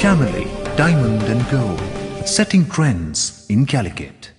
Family, Diamond and Gold, setting trends in Calicut.